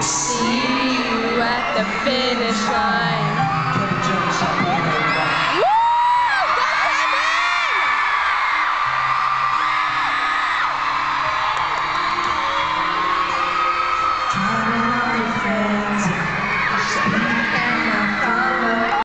to see you at the finish line.